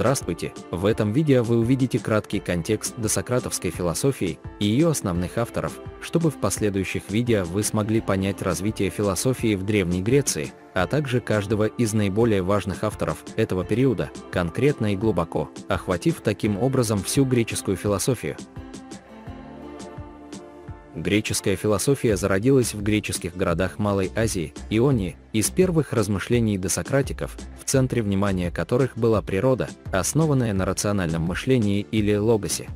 Здравствуйте! В этом видео вы увидите краткий контекст досократовской философии и ее основных авторов, чтобы в последующих видео вы смогли понять развитие философии в Древней Греции, а также каждого из наиболее важных авторов этого периода, конкретно и глубоко, охватив таким образом всю греческую философию. Греческая философия зародилась в греческих городах Малой Азии, Ионии, из первых размышлений досократиков, в центре внимания которых была природа, основанная на рациональном мышлении или логосе.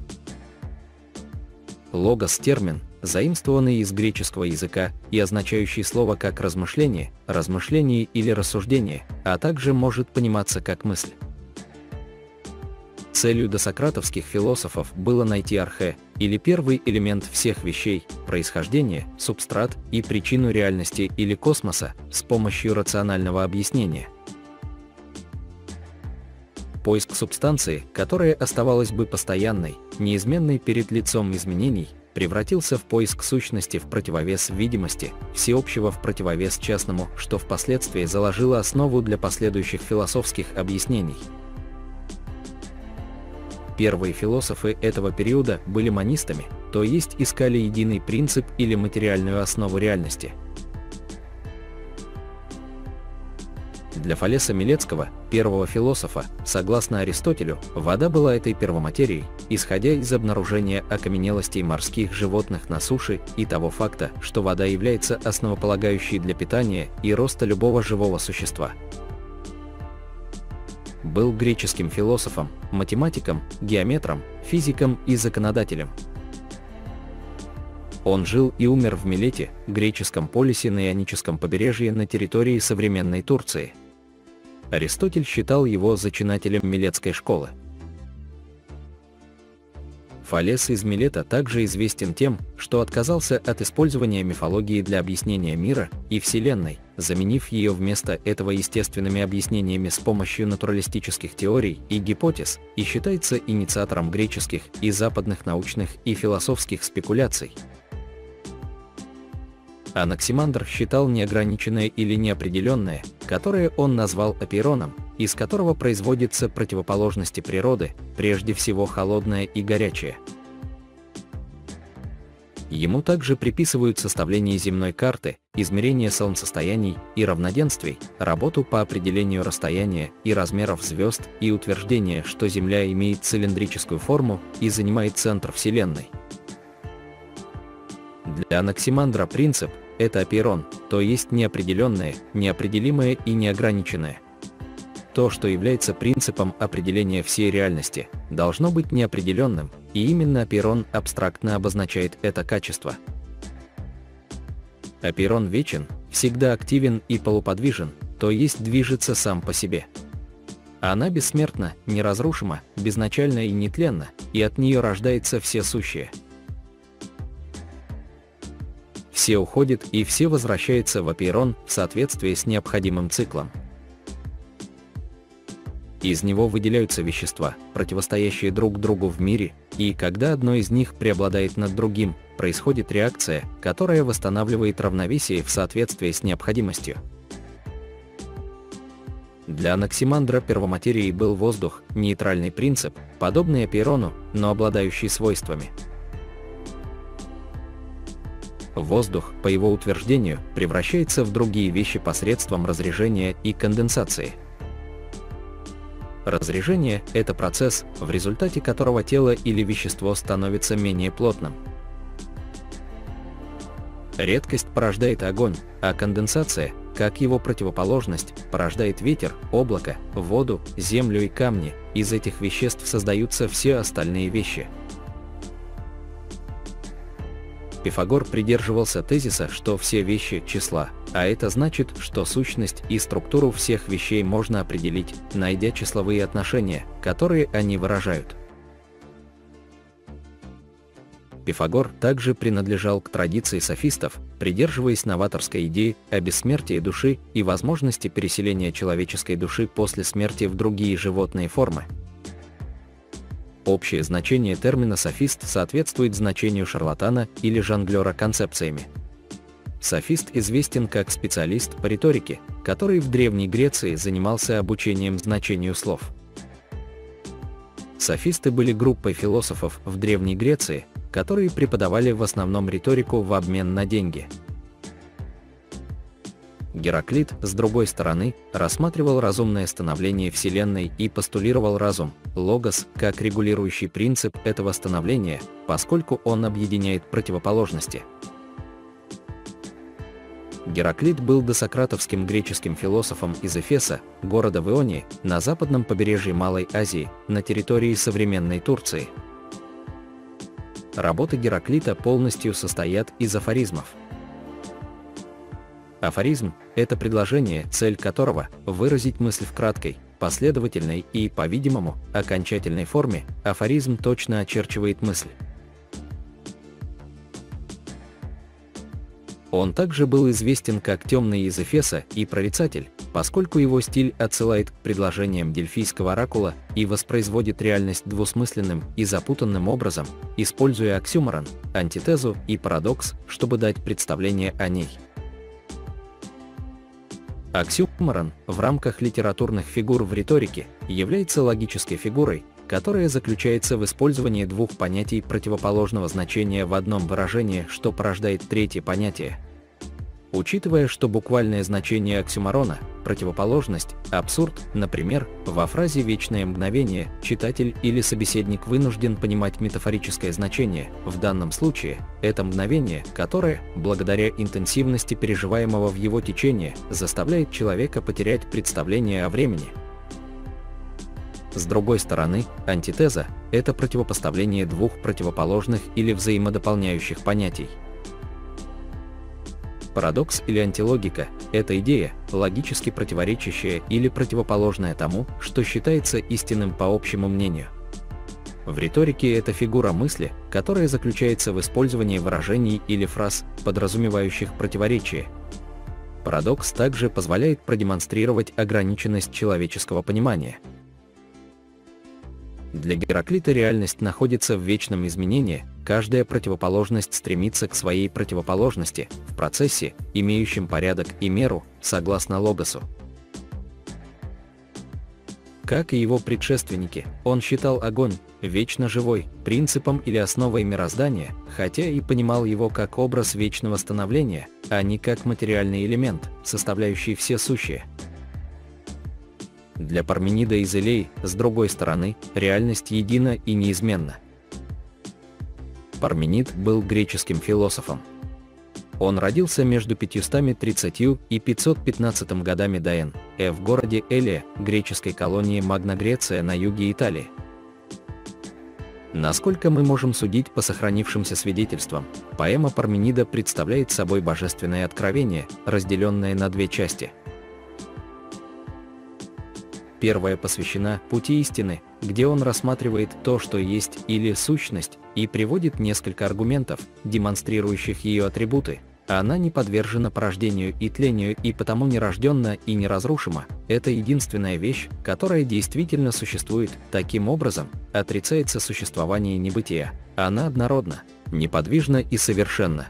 Логос – термин, заимствованный из греческого языка и означающий слово как размышление, размышление или рассуждение, а также может пониматься как мысль. Целью досократовских философов было найти архе, или первый элемент всех вещей, происхождение, субстрат и причину реальности или космоса с помощью рационального объяснения. Поиск субстанции, которая оставалась бы постоянной, неизменной перед лицом изменений, превратился в поиск сущности в противовес видимости, всеобщего в противовес частному, что впоследствии заложило основу для последующих философских объяснений. Первые философы этого периода были монистами, то есть искали единый принцип или материальную основу реальности. Для Фалеса Милецкого, первого философа, согласно Аристотелю, вода была этой первоматерией, исходя из обнаружения окаменелостей морских животных на суше и того факта, что вода является основополагающей для питания и роста любого живого существа был греческим философом, математиком, геометром, физиком и законодателем. Он жил и умер в Милете, греческом полисе на Ионическом побережье на территории современной Турции. Аристотель считал его зачинателем Милетской школы. Фалес из Милета также известен тем, что отказался от использования мифологии для объяснения мира и Вселенной, заменив ее вместо этого естественными объяснениями с помощью натуралистических теорий и гипотез, и считается инициатором греческих и западных научных и философских спекуляций. Анаксимандр считал неограниченное или неопределенное, которое он назвал апироном, из которого производятся противоположности природы, прежде всего холодное и горячее. Ему также приписывают составление земной карты, измерение солнцестояний и равноденствий, работу по определению расстояния и размеров звезд и утверждение, что Земля имеет цилиндрическую форму и занимает центр Вселенной. Для Анаксимандра принцип – это апирон, то есть неопределенное, неопределимое и неограниченное то, что является принципом определения всей реальности, должно быть неопределенным, и именно Аперон абстрактно обозначает это качество. Аперон вечен, всегда активен и полуподвижен, то есть движется сам по себе. Она бессмертна, неразрушима, безначальна и нетленна, и от нее рождается все сущее. Все уходит и все возвращается в Аперон в соответствии с необходимым циклом. Из него выделяются вещества, противостоящие друг другу в мире, и когда одно из них преобладает над другим, происходит реакция, которая восстанавливает равновесие в соответствии с необходимостью. Для Анаксимандра первоматерией был воздух, нейтральный принцип, подобный Апейрону, но обладающий свойствами. Воздух, по его утверждению, превращается в другие вещи посредством разрежения и конденсации – Разрежение – это процесс, в результате которого тело или вещество становится менее плотным. Редкость порождает огонь, а конденсация, как его противоположность, порождает ветер, облако, воду, землю и камни. Из этих веществ создаются все остальные вещи – Пифагор придерживался тезиса, что все вещи – числа, а это значит, что сущность и структуру всех вещей можно определить, найдя числовые отношения, которые они выражают. Пифагор также принадлежал к традиции софистов, придерживаясь новаторской идеи о бессмертии души и возможности переселения человеческой души после смерти в другие животные формы. Общее значение термина «софист» соответствует значению шарлатана или жонглера концепциями. Софист известен как специалист по риторике, который в Древней Греции занимался обучением значению слов. Софисты были группой философов в Древней Греции, которые преподавали в основном риторику в обмен на деньги. Гераклит, с другой стороны, рассматривал разумное становление Вселенной и постулировал разум, логос, как регулирующий принцип этого становления, поскольку он объединяет противоположности. Гераклит был досократовским греческим философом из Эфеса, города в Ионии, на западном побережье Малой Азии, на территории современной Турции. Работы Гераклита полностью состоят из афоризмов – Афоризм – это предложение, цель которого – выразить мысль в краткой, последовательной и, по-видимому, окончательной форме, афоризм точно очерчивает мысль. Он также был известен как темный из Эфеса и прорицатель, поскольку его стиль отсылает к предложениям дельфийского оракула и воспроизводит реальность двусмысленным и запутанным образом, используя оксюморон, антитезу и парадокс, чтобы дать представление о ней. Оксюморон в рамках литературных фигур в риторике является логической фигурой, которая заключается в использовании двух понятий противоположного значения в одном выражении, что порождает третье понятие – Учитывая, что буквальное значение оксюморона – противоположность, абсурд, например, во фразе «вечное мгновение» читатель или собеседник вынужден понимать метафорическое значение, в данном случае это мгновение, которое, благодаря интенсивности переживаемого в его течение, заставляет человека потерять представление о времени. С другой стороны, антитеза – это противопоставление двух противоположных или взаимодополняющих понятий – Парадокс или антилогика – это идея, логически противоречащая или противоположная тому, что считается истинным по общему мнению. В риторике это фигура мысли, которая заключается в использовании выражений или фраз, подразумевающих противоречие. Парадокс также позволяет продемонстрировать ограниченность человеческого понимания – для Гераклита реальность находится в вечном изменении, каждая противоположность стремится к своей противоположности, в процессе, имеющем порядок и меру, согласно Логосу. Как и его предшественники, он считал огонь, вечно живой, принципом или основой мироздания, хотя и понимал его как образ вечного становления, а не как материальный элемент, составляющий все сущее. Для Парменида и Зелей, с другой стороны, реальность едина и неизменна. Парменид был греческим философом. Он родился между 530 и 515 годами до Н. Э в городе Элия, греческой колонии Магна Греция на юге Италии. Насколько мы можем судить по сохранившимся свидетельствам, поэма Парменида представляет собой божественное откровение, разделенное на две части – Первая посвящена «Пути истины», где он рассматривает то, что есть или сущность, и приводит несколько аргументов, демонстрирующих ее атрибуты. Она не подвержена порождению и тлению и потому нерожденна и неразрушима. Это единственная вещь, которая действительно существует. Таким образом, отрицается существование небытия. Она однородна, неподвижна и совершенна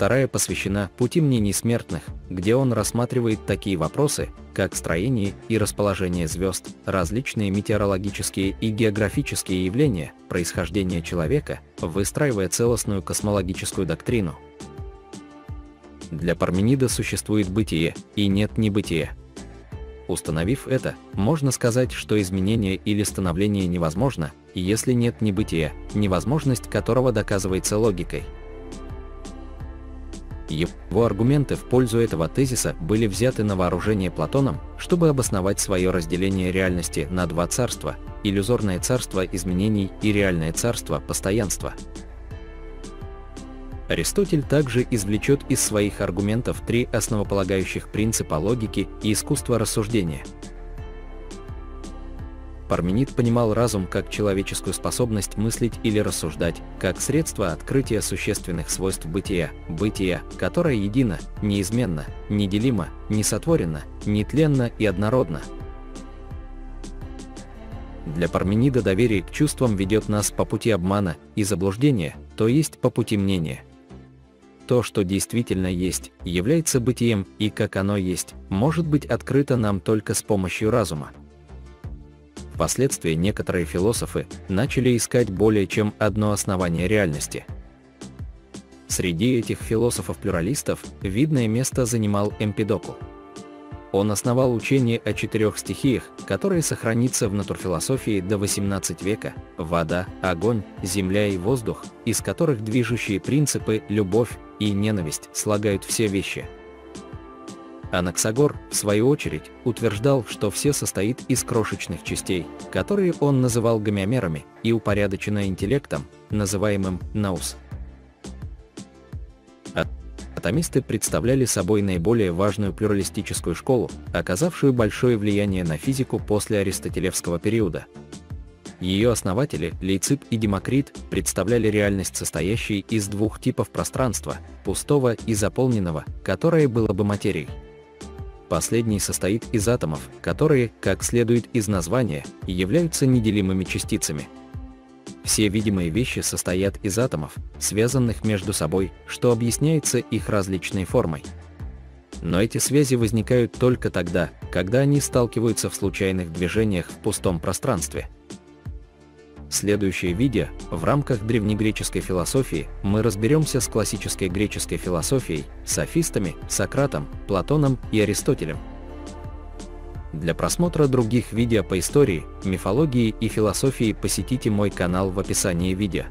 вторая посвящена пути мнений смертных, где он рассматривает такие вопросы, как строение и расположение звезд, различные метеорологические и географические явления, происхождение человека, выстраивая целостную космологическую доктрину. Для Парменида существует бытие, и нет небытия. Установив это, можно сказать, что изменение или становление невозможно, если нет небытия, невозможность которого доказывается логикой – его аргументы в пользу этого тезиса были взяты на вооружение Платоном, чтобы обосновать свое разделение реальности на два царства – иллюзорное царство изменений и реальное царство постоянства. Аристотель также извлечет из своих аргументов три основополагающих принципа логики и искусства рассуждения – Парменид понимал разум как человеческую способность мыслить или рассуждать, как средство открытия существенных свойств бытия, бытия, которое едино, неизменно, неделимо, несотворенно, нетленно и однородно. Для Парменида доверие к чувствам ведет нас по пути обмана и заблуждения, то есть по пути мнения. То, что действительно есть, является бытием, и как оно есть, может быть открыто нам только с помощью разума. Впоследствии некоторые философы начали искать более чем одно основание реальности. Среди этих философов-плюралистов видное место занимал Эмпидоку. Он основал учение о четырех стихиях, которое сохранится в натурфилософии до XVIII века – вода, огонь, земля и воздух, из которых движущие принципы – любовь и ненависть слагают все вещи. Анаксагор, в свою очередь, утверждал, что все состоит из крошечных частей, которые он называл гомеомерами и упорядочено интеллектом, называемым наус. Атомисты представляли собой наиболее важную плюралистическую школу, оказавшую большое влияние на физику после аристотелевского периода. Ее основатели, Лейцип и Демокрит, представляли реальность, состоящей из двух типов пространства – пустого и заполненного, которое было бы материей. Последний состоит из атомов, которые, как следует из названия, являются неделимыми частицами – все видимые вещи состоят из атомов, связанных между собой, что объясняется их различной формой. Но эти связи возникают только тогда, когда они сталкиваются в случайных движениях в пустом пространстве. Следующее видео, в рамках древнегреческой философии, мы разберемся с классической греческой философией, софистами, Сократом, Платоном и Аристотелем, для просмотра других видео по истории, мифологии и философии посетите мой канал в описании видео.